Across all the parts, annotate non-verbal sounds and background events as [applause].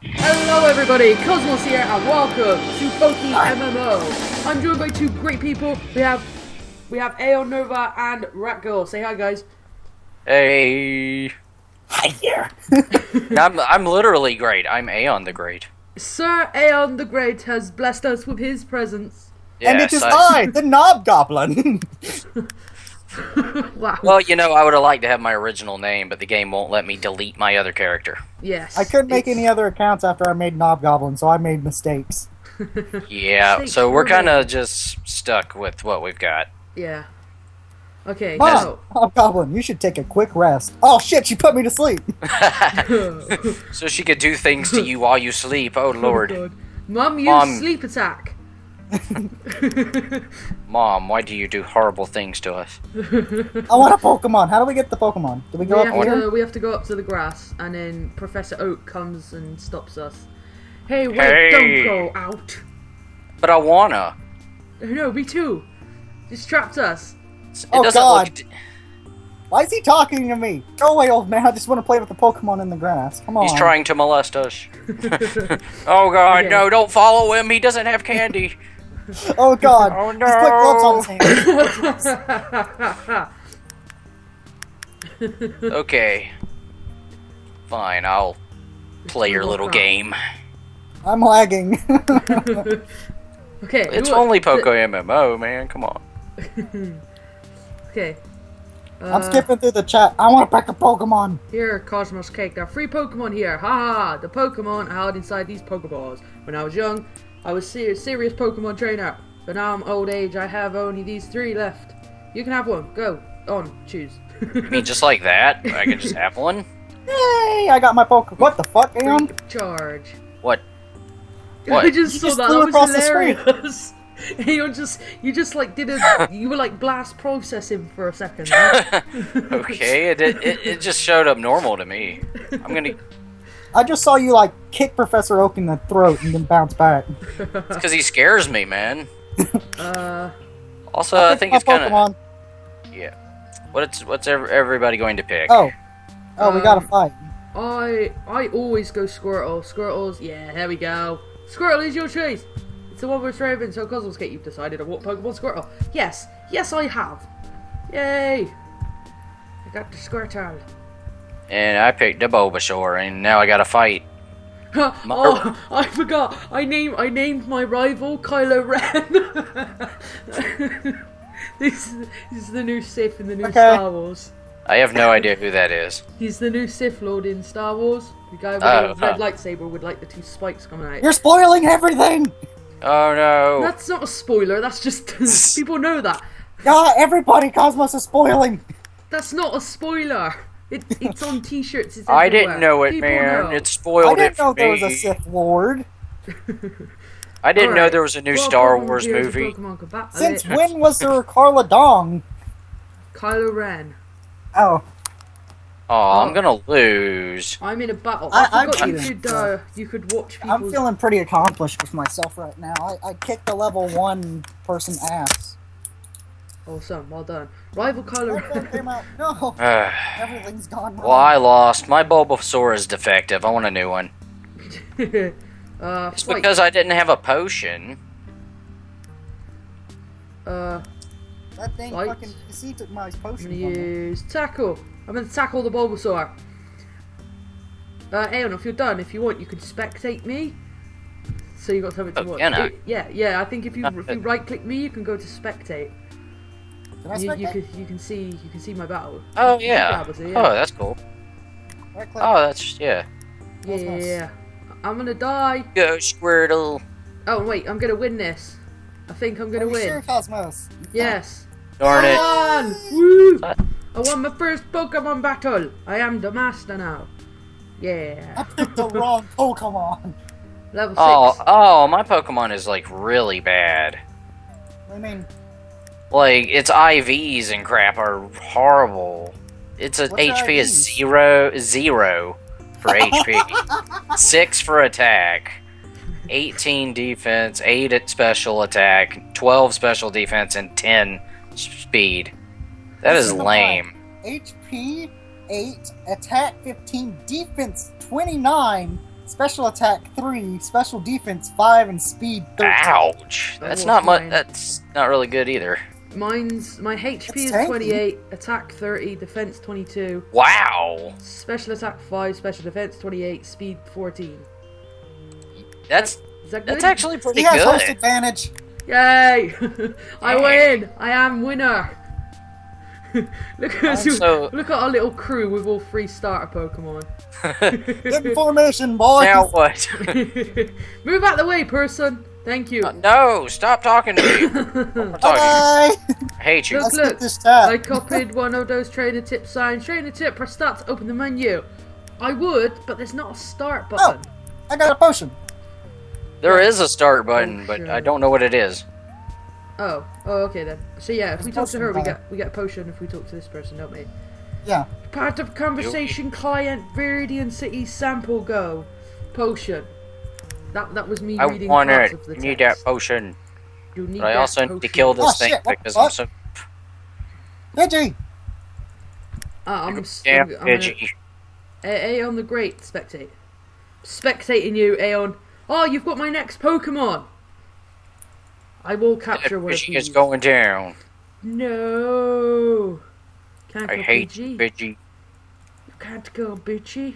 Hello everybody, Cosmos here and welcome to Poke MMO. I'm joined by two great people. We have we have Aeon Nova and Rat Girl. Say hi guys. Hey. Hi there. [laughs] I'm, I'm literally great. I'm Aeon the Great. Sir Aeon the Great has blessed us with his presence. and it is I- I, the Knob Goblin. [laughs] [laughs] Wow. Well, you know, I would have liked to have my original name, but the game won't let me delete my other character. yes. I couldn't make it's- any other accounts after I made Knob Goblin, so I made mistakes. [laughs] Yeah, Thanks so we're kind of just stuck with what we've got. Yeah. Okay. Mom, Knob Goblin, you should take a quick rest. Oh shit, she put me to sleep. So. [laughs] So she could do things to you while you sleep. Oh, oh Lord. God. Mum, use Mom. sleep attack. [laughs] Mom, why do you do horrible things to us? I want a Pokemon. How do we get the Pokemon? Do we We go have, up here? to, we have to go up to the grass, and then Professor Oak comes and stops us. Hey, wait, Hey. don't go out. But I wanna. No, me too. Just trapped us. It Oh, doesn't God. look. Why is he talking to me? Go away, old man. I just want to play with the Pokemon in the grass. Come on. He's trying to molest us. [laughs] oh, God, [laughs] Okay. no, don't follow him. He doesn't have candy. [laughs] Oh god. Oh, He's put gloves on. [laughs] Okay. Fine, I'll play your little game. I'm lagging. [laughs] okay. It's who- only th- Poke MMO, man. Come on. Okay. I'm Uh, skipping through the chat. I want to pack a Pokemon. Here, Cosmos Cake. There are free Pokemon here. Ha ha ha. The Pokemon are held inside these Pokeballs. When I was young, I was ser- serious Pokemon trainer. But now I'm old age. I have only these three left. You can have one. Go on. Choose. You mean [laughs] just like that? I can just have one? Yay! I got my Pokemon. What the fuck, Aeon? Charge. What? [laughs] What? I just You saw just that. flew That was across the screen. hilarious. [laughs] you just, you just like did a, you were like blast processing for a second. right? okay, it, it, it just showed up normal to me. I'm gonna. I just saw you like kick Professor Oak in the throat and then bounce back. It's because he scares me, man. [laughs] uh, Also, I think my it's kind of. Pokemon. Yeah. What's what's everybody going to pick? Oh, oh, we gotta Um, fight. I, I always go Squirtle. Squirtles. Yeah, there we go. Squirtle is your choice. It's the one with Raven. So Cosmos Cake, you've decided on what Pokemon Squirtle. Yes, yes, I have. Yay! I got the Squirtle. And I picked a Bulbasaur, and now I gotta fight. [laughs] Oh, oh, I forgot. I named I named my rival Kylo Ren. [laughs] this, this is the new Sith in the new Okay. Star Wars. I have no idea who that is. He's the new Sith Lord in Star Wars. The guy with Oh, the red huh. lightsaber with like the two spikes coming out. You're spoiling everything. Oh no! That's not a spoiler. That's just [laughs] people know that. Yeah, everybody, Cosmos is spoiling. That's not a spoiler. It, it's on T-shirts. It's I didn't know it, People man. know. It I spoiled it didn't for know there me. was a Sith Lord. I didn't know there was a [laughs] new Well, Star Pokemon Wars movie. Since when was there a Carla Dong? Kylo Ren. Oh, Oh, I'm gonna lose. I'm in a battle. I- I, I'm forgot you cheating. could uh, you could watch people. I'm feeling pretty accomplished with myself right now. I, I kicked a level one person ass. Awesome, well done. Rival color. My phone came out. No, [sighs] [sighs] everything's gone wrong. well, I lost. My Bulbasaur is defective. I want a new one. [laughs] uh, It's fight. because I didn't have a potion. Uh, That thing Lights. fucking DC took my I'm potion. gonna use tackle. I'm gonna tackle the Bulbasaur. Uh, Aeon, if you're done, if you want, you can spectate me. So you got something to Oh, watch. can I? It- yeah, yeah. I think if you if you [laughs] right click me, you can go to spectate. Can I You, you can you can see you can see my battle. Oh yeah. Obviously, Oh, yeah. that's cool. Right. Oh, that's yeah. Yeah, yeah, yeah. I'm gonna die. Go Squirtle. Oh wait, I'm gonna win this. I think I'm gonna you win. sure, Cosmos? Yes. Darn I it. won! Woo! What? I won my first Pokemon battle. I am the master now. Yeah. I picked the wrong Pokemon. Level Oh, six. oh, my Pokemon is like really bad. I mean, Like its IVs and crap are horrible. Its a What's HP is IVs? zero zero for HP, [laughs] six for attack, eighteen defense, eight at special attack, twelve special defense, and ten speed. That is Listen to lame. HP 8, attack 15, defense 29, special attack 3, special defense 5, and speed 13. Ouch. That's not much. That's not really good either. Mine's my HP That's is tanky. 28, attack 30, defense 22, Wow. special attack 5, special defense 28, speed 14. That's Is that good? that's actually pretty He has host advantage. Yay! [laughs] I win! I am winner! [laughs] look at us, So- look at our little crew with all three starter Pokemon. [laughs] Get in formation, boys. now what? Move out the way, person. Thank you. Uh, no, stop talking to me. [coughs] I'm talking. Bye. I hate you. Look, look. get this chat. I copied one of those trainer tip signs. Trainer tip, press start to open the menu. I would, but there's not a start button. Oh, I got a potion. There is a start button, but sure. I don't know what it is. Oh, oh, okay then. So yeah, if we talk to her, we get we get a potion. If we talk to this person, don't we? Yeah. Part of conversation client Viridian City sample go potion. That that was me I reading want parts it. of the You need that potion. You need But I that also need to kill this Oh, thing shit, what the because I'm fuck? so Pidgey. Ah, I'm, s- damn I'm, gonna- Pidgey. A- Aeon the Great, spectate. Spectating you, Aeon. Oh, you've got my next Pokemon. I will capture one of Pidgey is going down. No. Can't I go hate Pidgey. you, Pidgey. You can't go bitchy.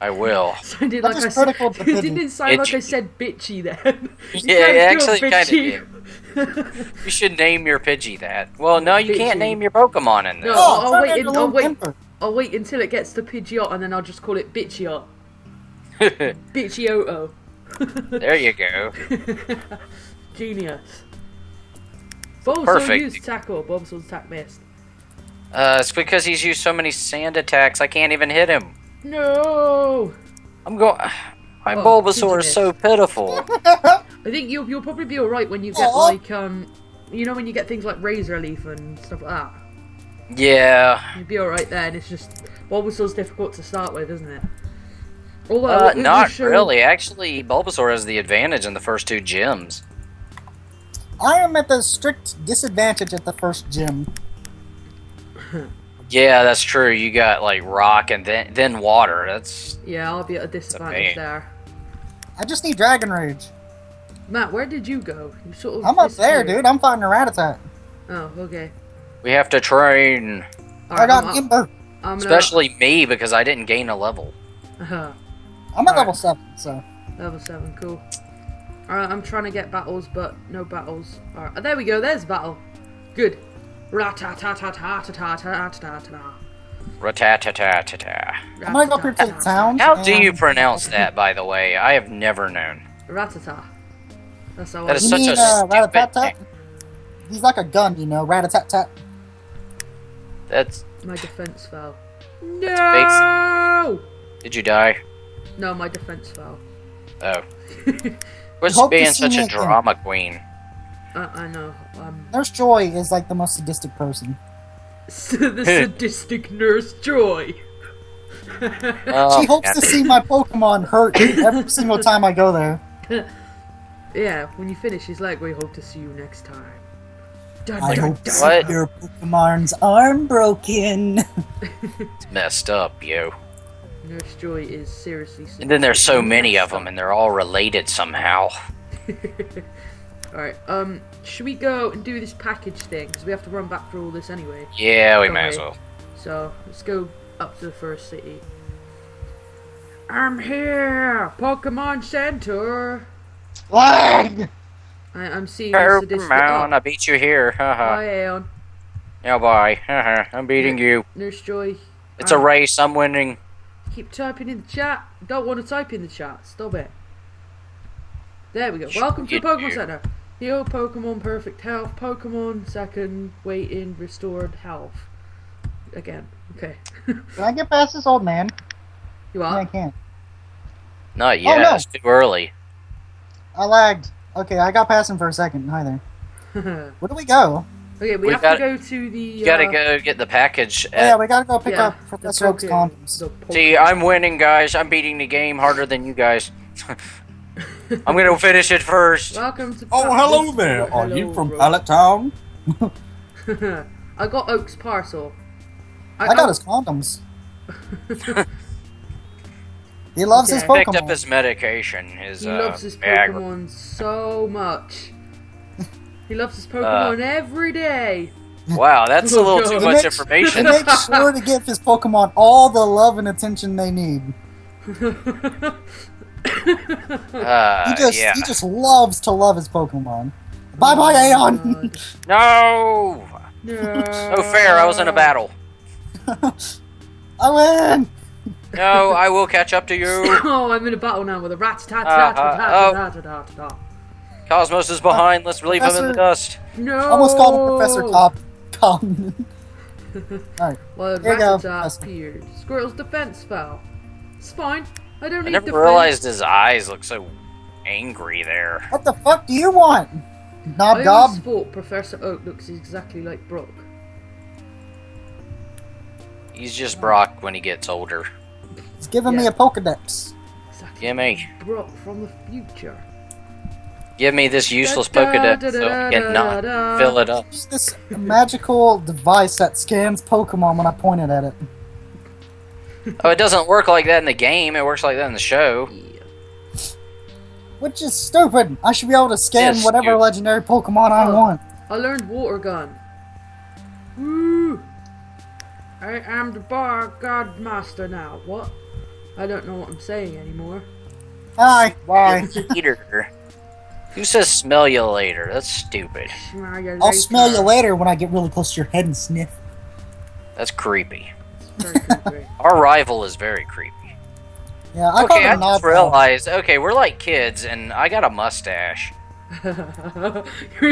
I will. [laughs] Sounded I like I said. critical the [laughs] It didn't sound like I said bitchy then. [laughs] Yeah, it actually kinda bitchy. You should name your Pidgey that. Well, no, you Pidgey. can't name your Pokemon in this. No. Oh, I'll wait in- I'll wait. I'll wait until it gets to Pidgeot and then I'll just call it Bitchiot. Bitchioto. there you go. Genius. Bulbasaur Perfect. used tackle. Bulbasaur's attack missed. Uh, it's because he's used so many sand attacks, I can't even hit him. No. I'm going. My Oh, Bulbasaur is so pitiful. I think you'll you'll probably be alright when you get Aw. like um, you know when you get things like Razor Leaf and stuff like that. yeah. You'd be alright then. It's just Bulbasaur's difficult to start with, isn't it? Although Uh, it- it not showed- really. Actually, Bulbasaur has the advantage in the first two gyms. I am at the strict disadvantage at the first gym. [laughs] Yeah, that's true. You got like rock and then then water. That's Yeah, I'll be at a disadvantage pain. there. I just need Dragon Rage. Matt, where did you go? You sort of. I'm up there, dude. I'm fighting a Rattata. Oh, okay. we have to train, I got I'm, Ember. I'm especially me because I didn't gain a level. Uh, I'm at Alright. level 7, so. level seven, cool. Alright, I'm trying to get battles, but no battles. Alright, there we go. There's battle. Good. Ra-ta-ta-ta-ta-ta-ta-ta-ta-ta. Ratatata. I'm gonna go through to the town. How do you and- pronounce that, by the way? I have never known. Ratata. That's how That I is You such mean, a uh, stupid Rattata? name. He's like a gun, you know, rat-a-tat-tat. That's. My defense fell. No! Did you die? No, my defense fell. Oh. [laughs] What's Hope to being see such me a again. drama queen? Uh, I know. Um, Nurse Joy is like the most sadistic person. [laughs] the sadistic nurse Joy. Oh, she hopes man. to see my Pokemon hurt every [laughs] single time I go there. [laughs] Yeah, when you finish, she's like, "We hope to see you next time." Dun, I dun, hope to dun. see What? your Pokemon's arm broken. It's messed up, yo. Nurse Joy is seriously. And then there's so many of them, and they're all related somehow. Alright, um, should we go and do this package thing? Because we have to run back through all this anyway. Yeah, we may as well. So, let's go up to the first city. I'm here! Pokemon Center! Lag! I, I'm seeing a sadistic. Pokemon, Oh, I beat you here. hi, Haha. Aeon. Yeah, bye. Haha. I'm beating you. Nurse Joy. It's a Um, race. I'm winning. Keep typing in the chat. Don't want to type in the chat. Stop it. There we go. Welcome to You Pokemon do. Center. Heal Pokemon Perfect Health. Pokemon Second Waiting Restored Health. Again. Okay. [laughs] Can I get past this old man? you are? I can't. Not yet. no. It's too early. I lagged. Okay, I got past him for a second. Hi there. [laughs] Where do we go? we We've got- to go to the. You gotta uh, go get the package. Oh, yeah, we gotta go pick yeah, up the Professor Oak's condoms. See, I'm winning, guys. I'm beating the game harder than you guys. [laughs] I'm gonna finish it first. Welcome to. Oh, Pa- hello there. Are hello, you from Ro- Pallet Town? [laughs] I got Oak's parcel. I got his condoms. [laughs] He loves his Okay. Picked up Pokemon. his medication. His He uh, loves his Viagra. So much. He loves his Uh, Pokemon every day. Wow, that's a little God. [laughs] too It much makes- information. He makes sure to give his Pokemon all the love and attention they need. Uh, He just yeah. he just loves to love his Pokemon. Bye bye, Aeon. [laughs] No, No. no fair. I was in a battle. [laughs] I win. [laughs] No, I will catch up to you. [coughs] Oh, I'm in a battle now with a rat tat Uh, tat uh, tat oh. tat tat tat tat. Cosmos is behind. Let's leave him in the dust. No. Almost called him Professor Top. Tom. Alright. Well, Here you go, appeared. Squirtle's defense fell. It's fine. I don't I need never defense. realized his eyes look so angry there. What the fuck do you want? Knob I gob. always thought Professor Oak looks exactly like Brock. He's just Brock when he gets older. He's giving me a Pokedex. Exactly. Gimme. Brock from the future. Give me this useless Da, da, Pokedex da, so I can not fill it up. It's this magical device that scans Pokemon when I pointed at it. [laughs] Oh, it doesn't work like that in the game. It works like that in the show. Yeah. Which is stupid. I should be able to scan Yes, whatever you- legendary Pokemon I Oh. want. I learned Water Gun. Woo! I am the bar god master now. What? I don't know what I'm saying anymore. Hi. Bye. Later. Who says smell you later? That's stupid. Smell you I'll smell you later. later when I get really close to your head and sniff. That's creepy. It's very creepy. Our rival is very creepy. Yeah, I call okay, I him Knob just realized. Okay, we're like kids, and I got a mustache. [laughs] You're a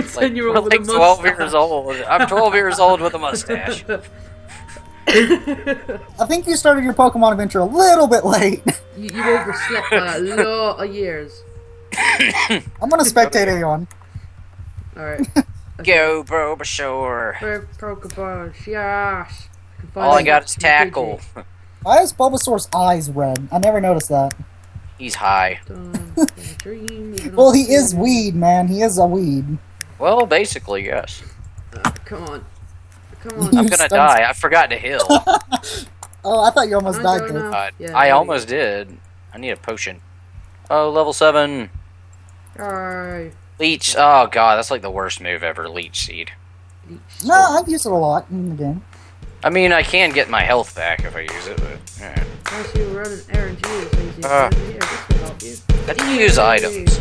Like, 10 year old with like a 12 mustache. years old. I'm 12 years old with a mustache. [laughs] I think you started your Pokemon adventure a little bit late. [laughs] you, you overslept by a lot of years. [coughs] I'm gonna spectate Aeon. Alright. Go, Bulbasaur. For Pokeball, yes. can find All I got is tackle. Why is Bulbasaur's eyes red? I never noticed that. He's high. Dun, in a dream, even Well, he is weed, man. He is a weed. Well, basically, yes. Uh, come on. Come on. [laughs] I'm gonna die. I forgot to heal. [laughs] Oh, I thought you almost I'm died going there. now. God, Yeah, I almost did. I need a potion. Oh, level 7. Alright. Leech. Oh, God, that's like the worst move ever. Leech Seed. Leech. No, I've used it a lot in the game. I mean, I can get my health back if I use it, but. yeah. As you run an errand, you use easy. Ah. Here, this will help you. How do you use items?